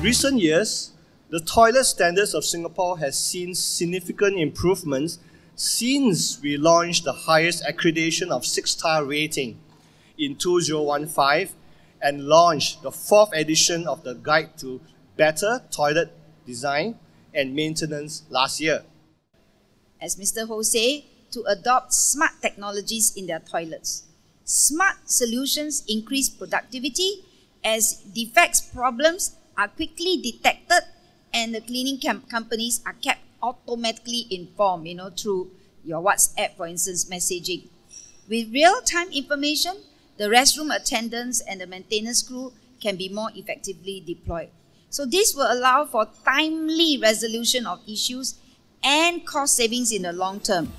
In recent years, the toilet standards of Singapore has seen significant improvements since we launched the highest accreditation of 6-star rating in 2015 and launched the fourth edition of the Guide to Better Toilet Design and Maintenance last year. As Mr. Ho said, to adopt smart technologies in their toilets. Smart solutions increase productivity as defects problems are quickly detected and the cleaning companies are kept automatically informed, you know, through your WhatsApp, for instance, messaging. With real-time information, the restroom attendants and the maintenance crew can be more effectively deployed. So this will allow for timely resolution of issues and cost savings in the long term.